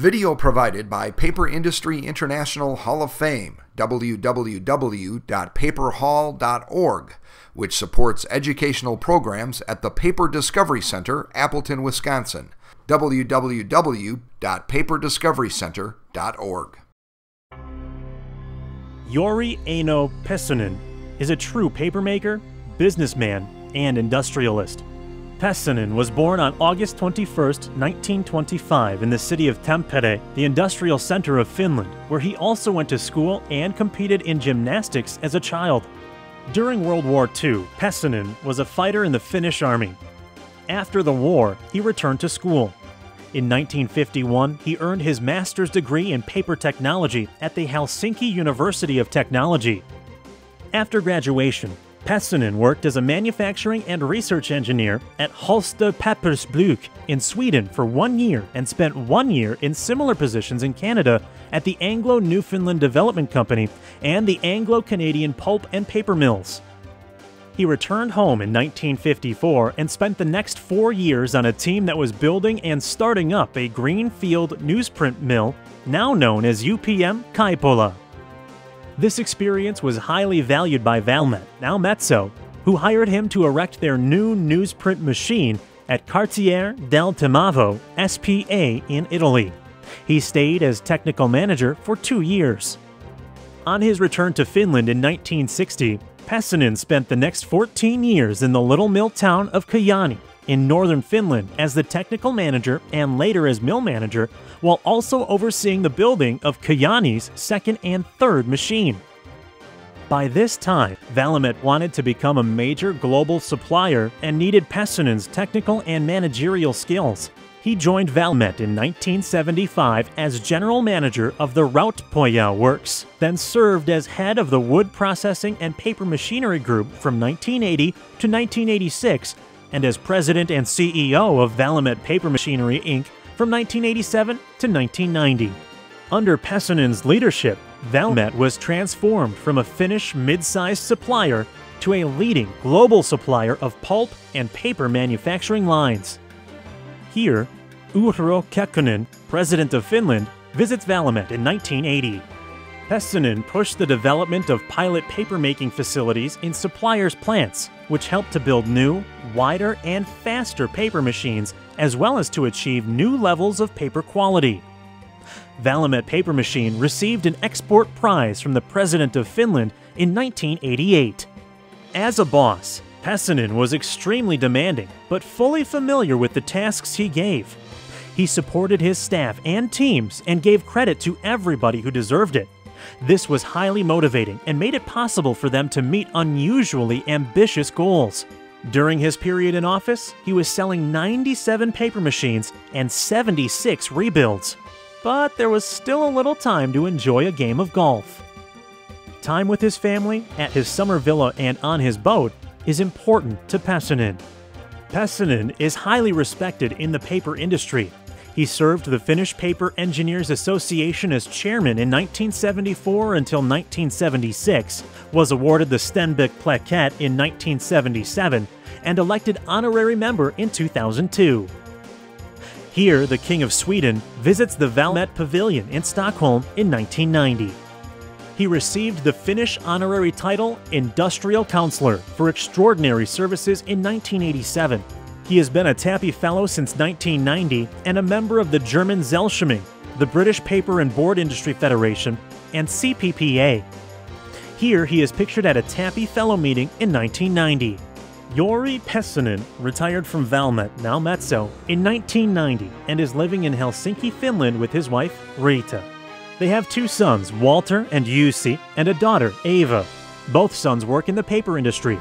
Video provided by Paper Industry International Hall of Fame, www.paperhall.org, which supports educational programs at the Paper Discovery Center, Appleton, Wisconsin. www.paperdiscoverycenter.org. Jori Eino Pesonen is a true papermaker, businessman, and industrialist. Pesonen was born on August 21, 1925, in the city of Tampere, the industrial center of Finland, where he also went to school and competed in gymnastics as a child. During World War II, Pesonen was a fighter in the Finnish army. After the war, he returned to school. In 1951, he earned his master's degree in paper technology at the Helsinki University of Technology. After graduation, Pesonen worked as a manufacturing and research engineer at Hallsta Pappersbruk in Sweden for one year and spent one year in similar positions in Canada at the Anglo Newfoundland Development Company and the Anglo Canadian Pulp and Paper Mills. He returned home in 1954 and spent the next four years on a team that was building and starting up a greenfield newsprint mill, now known as UPM Kaipola. This experience was highly valued by Valmet, now Metso, who hired him to erect their new newsprint machine at Cartiere del Timavo, SPA, in Italy. He stayed as technical manager for two years. On his return to Finland in 1960, Pesonen spent the next 14 years in the little mill town of Kajaani in northern Finland as the technical manager and later as mill manager, while also overseeing the building of Kajaani's second and third machine. By this time, Valmet wanted to become a major global supplier and needed Pesonen's technical and managerial skills. He joined Valmet in 1975 as general manager of the Rautpohja Works, then served as head of the wood processing and paper machinery group from 1980 to 1986 and as president and CEO of Valmet Paper Machinery Inc. from 1987 to 1990. Under Pesonen's leadership, Valmet was transformed from a Finnish mid-sized supplier to a leading global supplier of pulp and paper manufacturing lines. Here, Urho Kekkonen, president of Finland, visits Valmet in 1980. Pesonen pushed the development of pilot papermaking facilities in suppliers' plants, which helped to build new, wider, and faster paper machines, as well as to achieve new levels of paper quality. Valmet Paper Machine received an export prize from the President of Finland in 1988. As a boss, Pesonen was extremely demanding, but fully familiar with the tasks he gave. He supported his staff and teams and gave credit to everybody who deserved it. This was highly motivating and made it possible for them to meet unusually ambitious goals. During his period in office, he was selling 97 paper machines and 76 rebuilds. But there was still a little time to enjoy a game of golf. Time with his family, at his summer villa, and on his boat is important to Pesonen. Pesonen is highly respected in the paper industry he served the Finnish Paper Engineers Association as chairman in 1974 until 1976, was awarded the Stenbeck Plaquette in 1977, and elected honorary member in 2002. Here, the King of Sweden visits the Valmet Pavilion in Stockholm in 1990. He received the Finnish honorary title Industrial Counselor for extraordinary services in 1987 he has been a TAPPI Fellow since 1990 and a member of the German Zellcheming, the British Paper and Board Industry Federation, and CPPA. Here, he is pictured at a TAPPI Fellow meeting in 1990. Jori Pesonen retired from Valmet, now Metso, in 1990 and is living in Helsinki, Finland with his wife, Rita. They have two sons, Walter and Jussi, and a daughter, Ava. Both sons work in the paper industry.